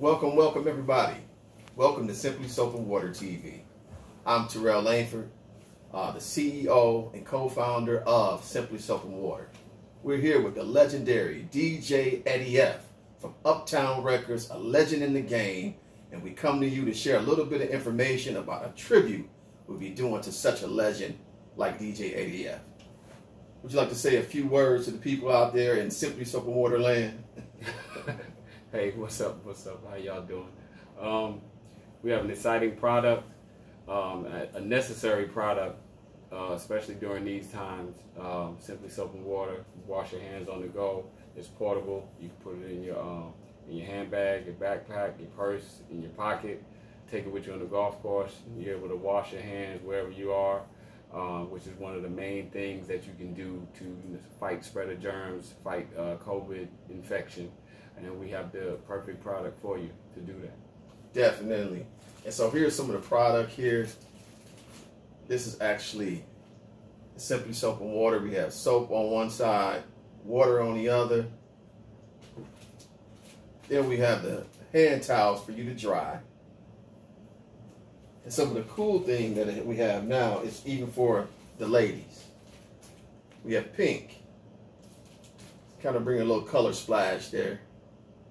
Welcome, welcome everybody. Welcome to Simply Soap and Water TV. I'm Terrell Langford, uh, the CEO and co-founder of Simply Soap and Water. We're here with the legendary DJ Eddie F from Uptown Records, a legend in the game, and we come to you to share a little bit of information about a tribute we'll be doing to such a legend like DJ Eddie F. Would you like to say a few words to the people out there in Simply Soap and Water land? Hey, what's up? What's up? How y'all doing? Um, we have an exciting product, um, a, necessary product, uh, especially during these times. Um, simply soap and water. Wash your hands on the go. It's portable. You can put it in your um, in your handbag, your backpack, your purse, in your pocket. Take it with you on the golf course. You're able to wash your hands wherever you are. Uh, which is one of the main things that you can do to fight spread of germs, fight uh, COVID infection and then we have the perfect product for you to do that. Definitely. And so here's some of the product here. This is actually simply soap and water. We have soap on one side, water on the other. Then we have the hand towels for you to dry. And some of the cool thing that we have now is even for the ladies. We have pink. Kind of bring a little color splash there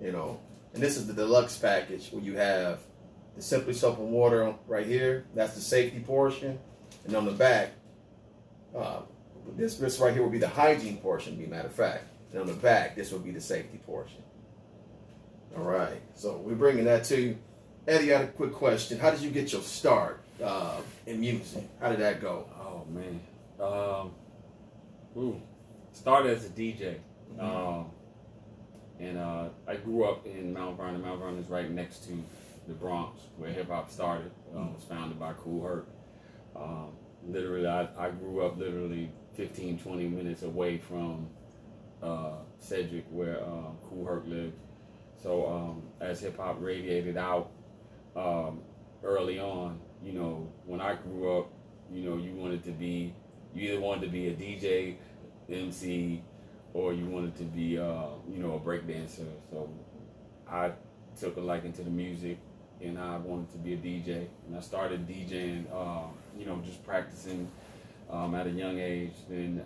you know. And this is the deluxe package where you have the Simply Soap and Water right here. That's the safety portion. And on the back, uh, this, this right here will be the hygiene portion, be matter of fact. And on the back, this will be the safety portion. All right, so we're bringing that to you. Eddie, I had a quick question. How did you get your start uh, in music? How did that go? Oh, man. Um, ooh, started as a DJ. Mm-hmm. Um, and uh, I grew up in Mount Vernon. Mount Vernon is right next to the Bronx, where hip hop started. Um, was founded by Kool Herc. Um, literally, I, I grew up literally 15, 20 minutes away from uh, Sedgwick, where uh, Kool Herc lived. So um, as hip hop radiated out um, early on, you know, when I grew up, you know, you wanted to be, you either wanted to be a DJ, MC, or you wanted to be, uh, you know, a break dancer. So I took a liking to the music, and I wanted to be a DJ. And I started DJing, uh, you know, just practicing um, at a young age. Then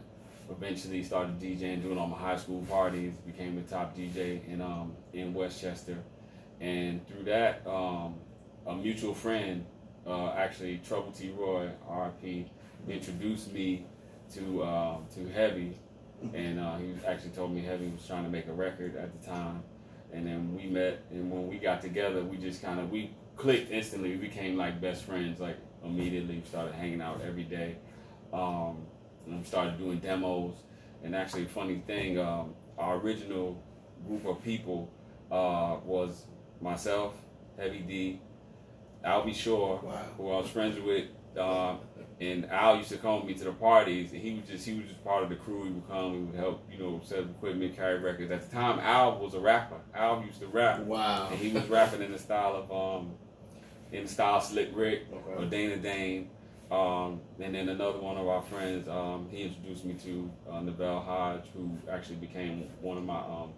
eventually started DJing, doing all my high school parties. Became a top DJ in um, in Westchester, and through that, um, a mutual friend, uh, actually Trouble T. Roy, RP, introduced me to uh, to Heavy and uh, he actually told me Heavy was trying to make a record at the time, and then we met, and when we got together, we just kind of we clicked instantly. We became like best friends, like immediately. We started hanging out every day, um, and started doing demos. And actually, funny thing, um, our original group of people uh, was myself, Heavy D, Albie Shore, wow. who I was friends with uh, and Al used to come with me to the parties, and he was just he was just part of the crew. He would come, he would help, you know, set up equipment, carry records. At the time, Al was a rapper. Al used to rap. Wow. And he was rapping in the style of um, in the style of Slick Rick okay. or Dana Dane. Um, and then another one of our friends, um, he introduced me to uh, Neville Hodge, who actually became one of my um,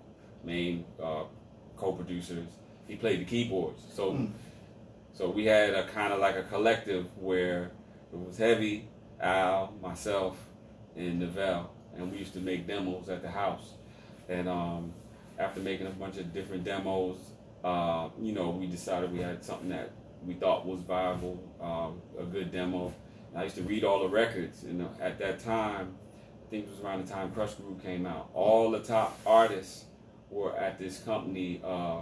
main uh, co-producers. He played the keyboards, so. Mm so we had a kind of like a collective where it was Heavy, Al, myself, and Neville, and we used to make demos at the house. And um, after making a bunch of different demos, uh, you know, we decided we had something that we thought was viable, um, a good demo. And I used to read all the records, and at that time, I think it was around the time Krush Groove came out. All the top artists were at this company. Uh,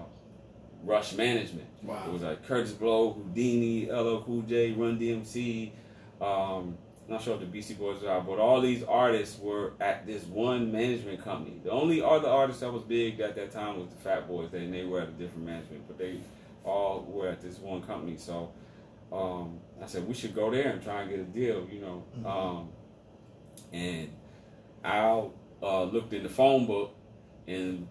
Rush Management. Wow. It was like Kurtis Blow, Whodini, LL Cool J, Run DMC. Um, not sure if the Beastie Boys are, but all these artists were at this one management company. The only other artist that was big at that time was the Fat Boys, and they were at a different management, but they all were at this one company. So um, I said we should go there and try and get a deal, you know. Mm-hmm. Um, and I uh, looked in the phone book and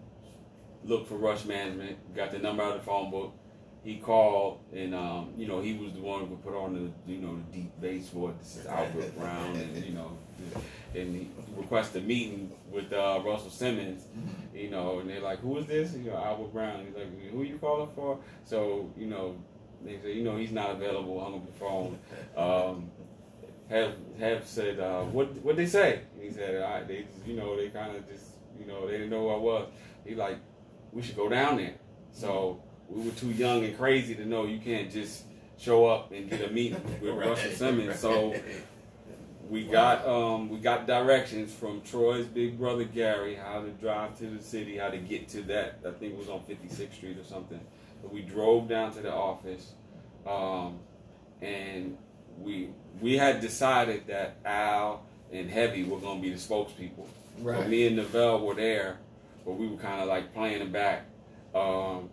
looked for Rush Management, got the number out of the phone book, he called and um, you know he was the one who put on the you know the deep bass for this is Albert Brown and you know and he requested a meeting with uh, Russell Simmons, you know, and they're like, who is this? You know, Albert Brown. He's like, who are you calling for? So you know, they said, you know, he's not available. Hung up the phone. Um, have have said, uh, what what they say? And he said, all right, they you know they kind of just you know they didn't know who I was. He like, we should go down there. So we were too young and crazy to know you can't just show up and get a meeting with Right, Russell Simmons. So right. we got um, we got directions from Troy's big brother Gary how to drive to the city, how to get to that. I think it was on 56th Street or something. But we drove down to the office, um, and we we had decided that Al and Heavy were gonna be the spokespeople. But Right. me and Neville were there, but we were kind of like playing it back. Um,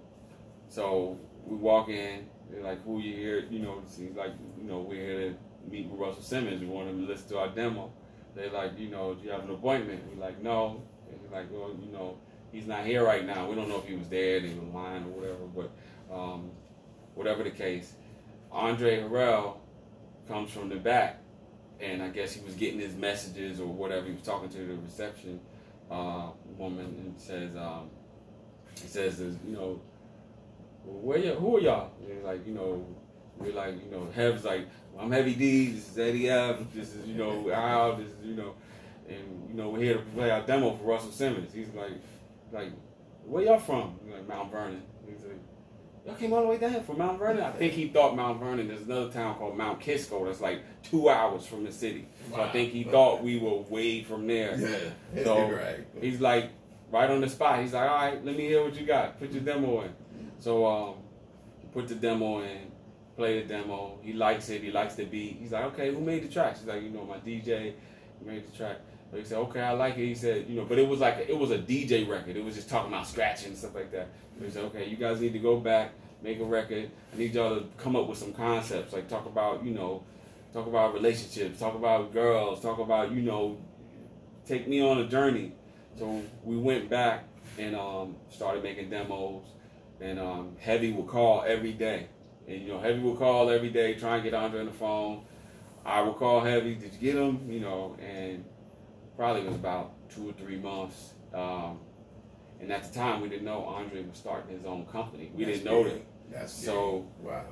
so we walk in, they're like, "Who you here?" You know, he's like, "You know, we're here to meet with Russell Simmons. We want him to listen to our demo." They're like, "You know, do you have an appointment?" We're like, "No." And he's like, "Well, you know, he's not here right now. We don't know if he was there, they were lying or whatever." But um, whatever the case, Andre Harrell comes from the back, and I guess he was getting his messages or whatever. He was talking to the reception uh, woman and says, um, he says, you know, where you, who are y'all? And like, you know, we're like, you know, Hev's like, I'm Heavy D, this is Eddie F, this is, you know, Al, this is, you know, and, you know, we're here to play our demo for Russell Simmons. He's like, like, where y'all from? Like, Mount Vernon. He's like, y'all came all the way down from Mount Vernon? I think he thought Mount Vernon, there's another town called Mount Kisco that's like two hours from the city. So I think he thought we were way from there. Yeah. So right. he's like right on the spot. He's like, all right, let me hear what you got. Put your demo in. So um, put the demo in, play the demo. He likes it. He likes the beat. He's like, okay, who made the track? He's like, you know, my DJ made the track. But he said, okay, I like it. He said, you know, but it was like a, it was a DJ record. It was just talking about scratching and stuff like that. But he said, okay, you guys need to go back, make a record. I need y'all to come up with some concepts, like talk about, you know, talk about relationships, talk about girls, talk about, you know, take me on a journey. So we went back and um, started making demos. And um, Heavy would call every day. And, you know, Heavy would call every day, try and get Andre on the phone. I would call Heavy, did you get him? You know, and probably was about two or three months. Um, and at the time, we didn't know Andre was starting his own company. We That's didn't know that. That's So wow.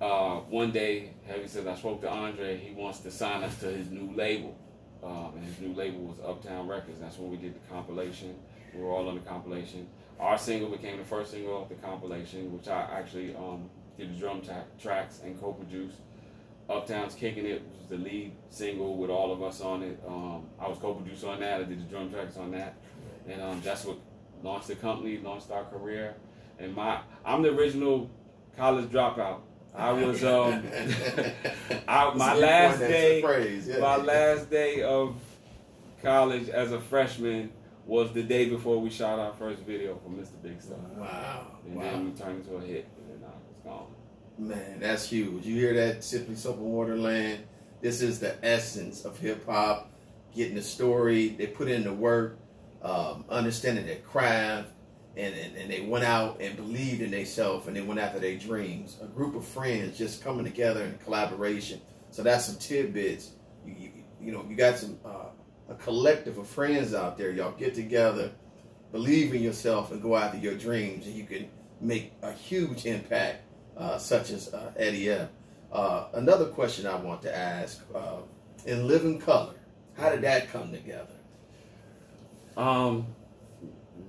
uh, one day, Heavy says, I spoke to Andre. He wants to sign us to his new label. Um, and his new label was Uptown Records. That's when we did the compilation. We were all on the compilation. Our single became the first single off the compilation, which I actually um, did the drum ta- tracks and co-produced. Uptown's Kicking It was the lead single with all of us on it. Um, I was co-producer on that. I did the drum tracks on that, and um, that's what launched the company, launched our career. And my, I'm the original college dropout. I was um, I, my last point, that's a day, phrase, yeah. my last day of college as a freshman was the day before we shot our first video for Mr. Big Stuff. Wow. And wow. then we turned into a hit, and then I was gone. Man, that's huge. You hear that? Simply Soap and Waterland. This is the essence of hip hop. Getting the story, they put in the work, um, understanding their craft, and, and, and they went out and believed in themselves and they went after their dreams. A group of friends just coming together in collaboration. So that's some tidbits. You, you, you know, you got some uh, a collective of friends out there. Y'all get together, believe in yourself, and go after your dreams, and you can make a huge impact uh, such as uh, Eddie F. Uh, another question I want to ask: uh, In Living Color, how did that come together? Um,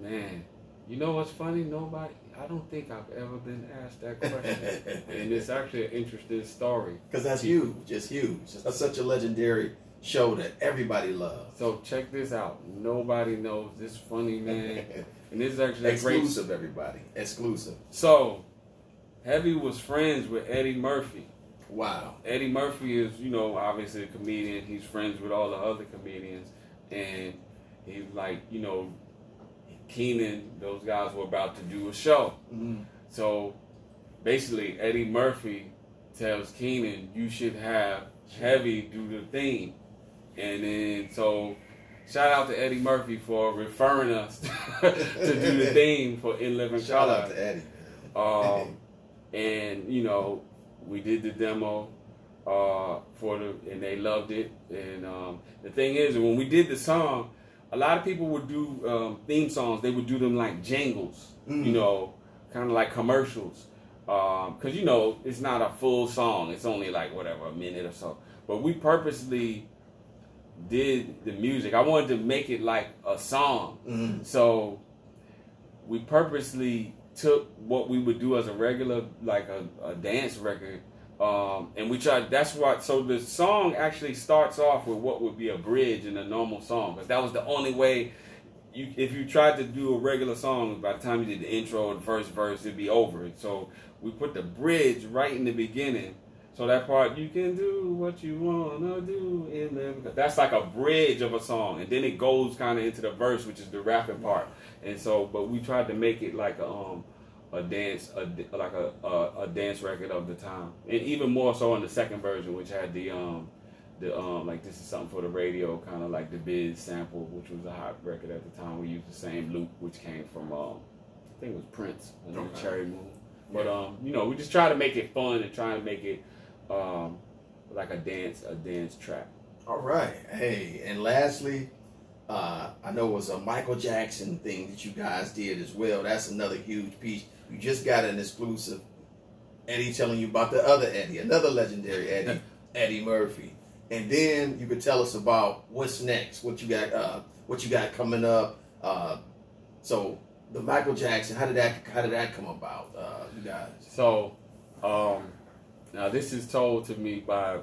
man, you know what's funny? Nobody. I don't think I've ever been asked that question, and it's actually an interesting story. Because that's huge. It's huge. That's such a legendary show that everybody loves. So check this out. Nobody knows this funny man, and this is actually a great. Exclusive, everybody. Exclusive. So, Heavy was friends with Eddie Murphy. Wow. Eddie Murphy is, you know, obviously a comedian. He's friends with all the other comedians, and he's like, you know, Keenen. Those guys were about to do a show. Mhm. So basically, Eddie Murphy tells Keenen, "You should have Heavy do the theme," and then so. Shout out to Eddie Murphy for referring us to do the theme for In Living Shout Color. out to Eddie. Um, and you know, we did the demo uh, for the, and they loved it. And um, the thing is, when we did the song, a lot of people would do um, theme songs. They would do them like jingles, Mm. you know, kind of like commercials. Because you know, it's not a full song. It's only like whatever a minute or so. But we purposely did the music. I wanted to make it like a song. Mhm. So we purposely took what we would do as a regular, like a, a dance record, um, and we tried. That's what. So the song actually starts off with what would be a bridge in a normal song, because that was the only way. You, if you tried to do a regular song, by the time you did the intro and the first verse, it'd be over. So we put the bridge right in the beginning. So that part, you can do what you wanna do in the. That's like a bridge of a song, and then it goes kind of into the verse, which is the rapping part. And so, but we tried to make it like a um a dance, a, like a, a a dance record of the time, and even more so in the second version, which had the um the um like this is something for the radio, kind of like the Biz sample, which was a hot record at the time. We used the same loop, which came from um I think it was Prince, Okay. Cherry Moon. But um you know we just try to make it fun and try to make it um like a dance a dance track. All right. Hey, and lastly, uh, I know it was a Michael Jackson thing that you guys did as well. That's another huge piece. You just got an exclusive. Eddie telling you about the other Eddie, another legendary Eddie, Eddie Murphy. And then you could tell us about what's next, what you got, uh, what you got coming up. Uh, so the Michael Jackson, how did that, how did that come about, uh, you guys? So, um, now this is told to me by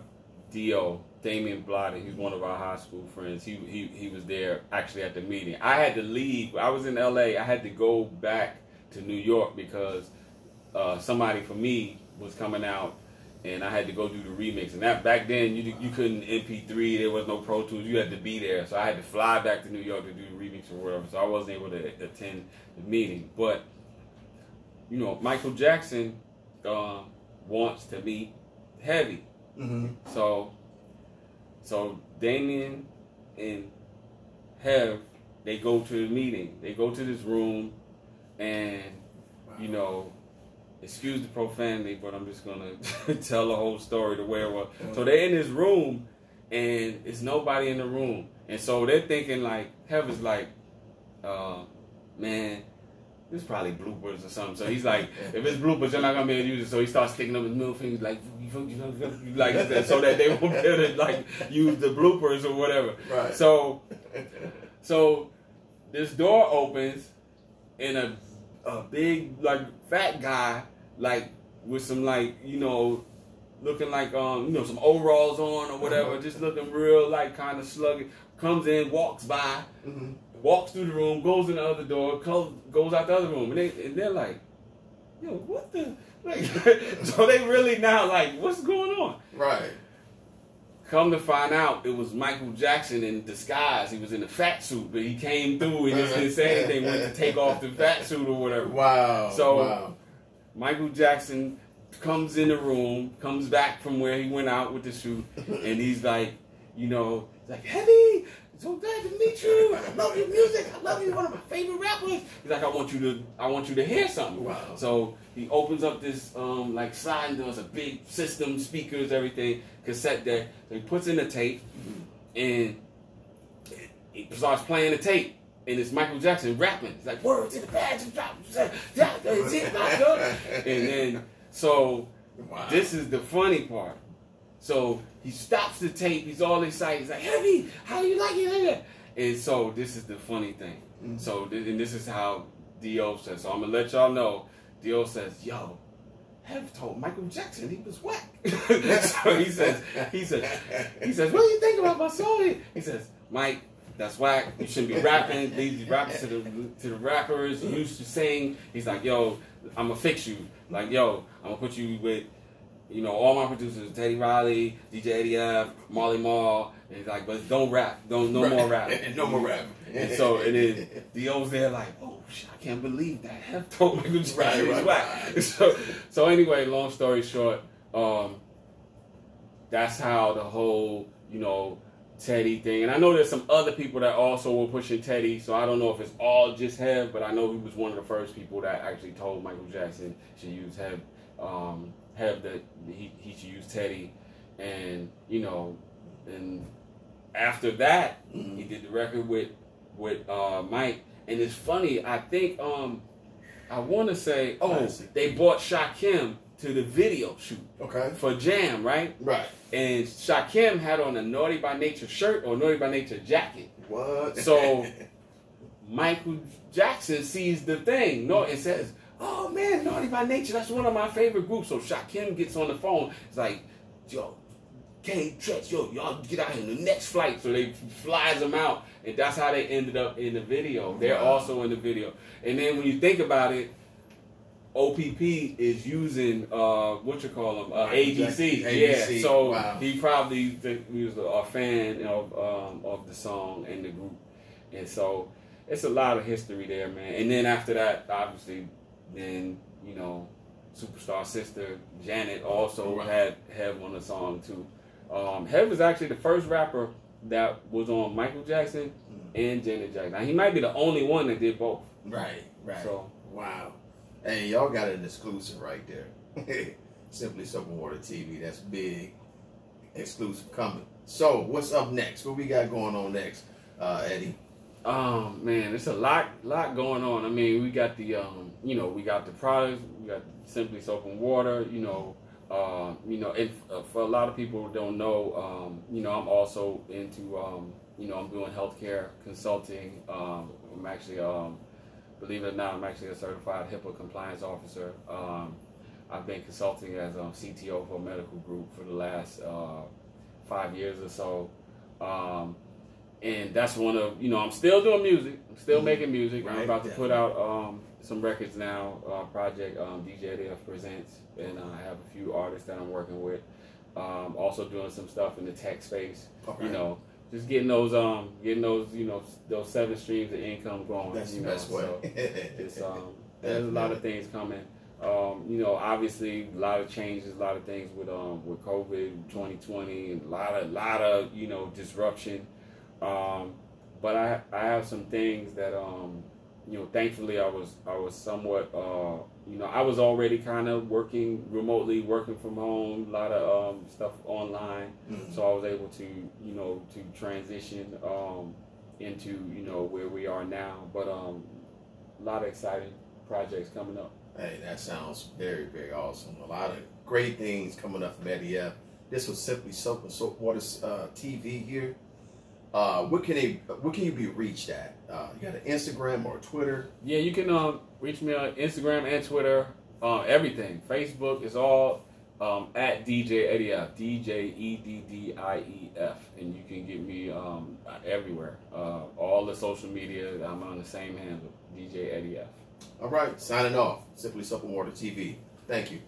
Dio Damian Blotty. He's one of our high school friends. He he he was there actually at the meeting. I had to leave. I was in L.A. I had to go back to New York because uh, somebody for me was coming out. And I had to go do the remix, and that back then you you couldn't MP3. There was no Pro Tools. You had to be there, so I had to fly back to New York to do the remix or whatever. So I wasn't able to attend the meeting. But you know, Michael Jackson uh, wants to be Heavy. Mm-hmm. So, so Damien and Hev, they go to the meeting. They go to this room, and you know, excuse the profanity, but I'm just gonna tell the whole story the way it was. So they're in this room, and it's nobody in the room, and so they're thinking like Hev is like, uh, man. This is probably bloopers or something. So he's like, if it's bloopers, you're not gonna be able to use it. So he starts sticking up his middle finger, like, you know, like so that they won't be able to like use the bloopers or whatever. Right. So, so this door opens, and a a big like fat guy like with some like you know looking like um you know some overalls on or whatever, Uh-huh. just looking real like kind of sluggish. Comes in, walks by, hmm walks through the room, goes in the other door, close, goes out the other room, and they and they're like, yo, what the like? so they really now like, what's going on? Right. Come to find out, it was Michael Jackson in disguise. He was in a fat suit, but he came through and just didn't say anything. Went to take off the fat suit or whatever. Wow. So- wow. Michael Jackson comes in the room, comes back from where he went out with the suit, and he's like, you know, he's like, Heavy, so glad to meet you. I love your music. I love you. One of my favorite rappers. He's like, I want you to, I want you to hear something. Wow. So he opens up this um like sliding doors, a big system, speakers, everything, cassette deck. So he puts in the tape, and he starts playing the tape. And it's Michael Jackson rapping. He's like, words in the bag, just drop, drop, it's And then, so Wow. this is the funny part. So he stops the tape. He's all excited. He's like, "Heavy, how do you like it?" And so this is the funny thing. Mhm. So and this is how Dio says. So I'm gonna let y'all know. Dio says, "Yo, Hev told Michael Jackson he was whack." so he says, he says, he says, "What do you think about my song?" He says, "Mike." That's whack. You shouldn't be rapping. These rappers to the to the rappers. You used to sing. He's like, yo, I'm gonna fix you. Like, yo, I'm gonna put you with you know, all my producers, Teddy Riley, DJ Eddie F, Marley Marl, and he's like, but don't rap, don't no more rap, no more rap. And so and then the Dio's there like, oh shit, I can't believe that Hev told Michael Jackson Right, right, whack. right. So so anyway, long story short, um, that's how the whole you know Teddy thing, and I know there's some other people that also were pushing Teddy. So I don't know if it's all just Hev, but I know he was one of the first people that actually told Michael Jackson to use Hev, um, Hev that he he should use Teddy, and you know, and after that Mhm. he did the record with with uh, Mike, and it's funny. I think um, I want to say, oh, they brought Shakim to the video shoot Okay. for Jam, right? Right. And Shakim had on a Naughty by Nature shirt or Naughty by Nature jacket. What? So- Michael Jackson sees the thing, no, and says, "Oh man, Naughty by Nature, that's one of my favorite groups." So Shakim gets on the phone. It's like, "Yo, Kane Treach, yo, y'all get out here in the next flight." So they flies them out, and that's how they ended up in the video. They're also in the video. And then when you think about it, OPP is using uh, what you call them uh, ABC. Jackson, Yeah, so wow. he probably was a, a fan of um, of the song and the group, and so it's a lot of history there, man. And then after that, obviously, then you know, superstar sister Janet also Right. had Hev on the song too. Um, Hev was actually the first rapper that was on Michael Jackson and Janet Jackson. Now, he might be the only one that did both. Right. Right. So Wow. Hey, y'all got an exclusive right there. Simply and Water TV. That's big. Exclusive coming. So, what's up next? What we got going on next, uh, Eddie? Um, man, it's a lot, lot going on. I mean, we got the, um, you know, we got the products, we got Simply Soap and Water. You know, uh, you know, if, uh, for a lot of people don't know, um, you know, I'm also into, um, you know, I'm doing healthcare consulting. Um, I'm actually, um, believe it or not, I'm actually a certified HIPAA compliance officer. Um, I've been consulting as a CTO for a medical group for the last uh, five years or so. Um, and that's one of you know I'm still doing music. I'm still Mhm. making music. Right, I'm about to put out um, some records now. Uh, project um, DJ Eddie F presents, and uh, I have a few artists that I'm working with. Um, also doing some stuff in the tech space. Okay. You know, just getting those um getting those you know those seven streams of income going. that's you know, best way. so it's um there's a lot of things coming. Um, you know, obviously a lot of changes, a lot of things with um with COVID 2020 and a lot of lot of, you know, disruption. Um, but I I have some things that um you know, thankfully I was I was somewhat uh you know, I was already kind of working remotely, working from home, a lot of um stuff online. Mhm. So I was able to, you know, to transition um, into, you know, where we are now. But um, a lot of exciting projects coming up. Hey, that sounds very, very awesome. A lot of great things coming up from Eddie F. This was simply Soap and Soap Water uh, TV here. Uh, what can they? What can you be reached at? Uh, you got an Instagram or Twitter? Yeah, you can um, reach me on Instagram and Twitter, uh, everything. Facebook is all um, at DJ Eddie F, DJ E D D I E F, and you can get me um, everywhere. Uh, all the social media, I'm on the same handle, DJ Eddie F. All right, signing off. Simply Water TV. Thank you.